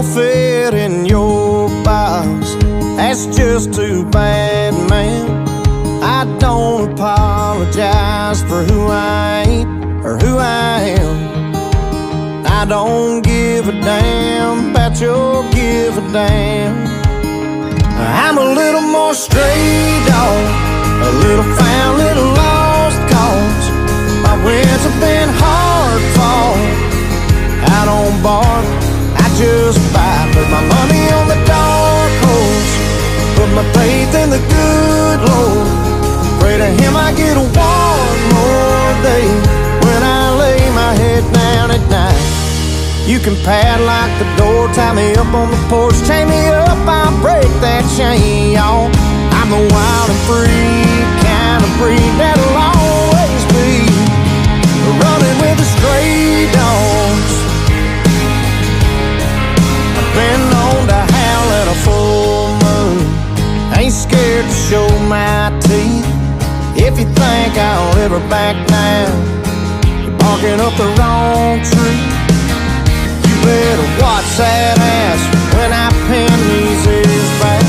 don't fit in your box. That's just too bad, man. I don't apologize for who I ain't or who I am. I don't give a damn about your give a damn. I'm a little more stray dog, a little found, little lost. You can padlock the door, tie me up on the porch, chain me up, I'll break that chain, y'all. I'm the wild and free kind of breed that'll always be running with the stray dogs. I've been known to howl at a full moon, ain't scared to show my teeth. If you think I'll ever back down, you're barking up the wrong tree. Watch that ass when I pin these ears back.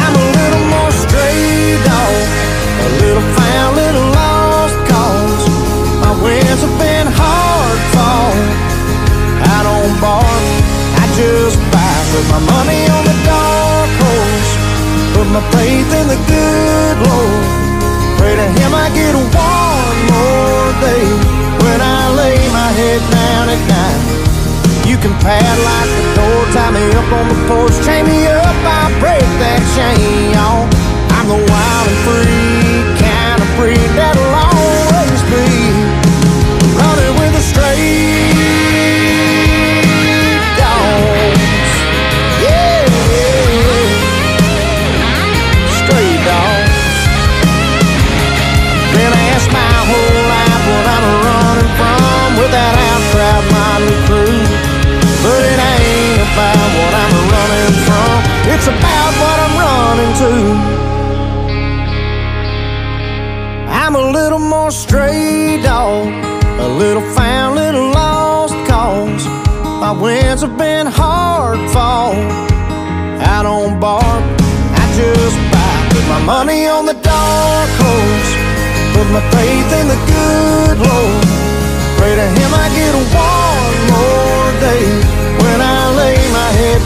I'm a little more stray dog, a little found, little lost cause. My winds have been hard fought. Out on bark, I just bite with my money on the dark horse. Put my faith in the good Lord. Pray to Him I get one more day Can padlock the door, tie me up on the porch, chain me up, I'll break that chain, I'm. I'm a little more stray dog, a little found, little lost cause. My winds have been hard fought. Out on bark, I just bite. Put my money on the dark horse. Put my faith in the good Lord. Pray to Him I get one more day when I lay my head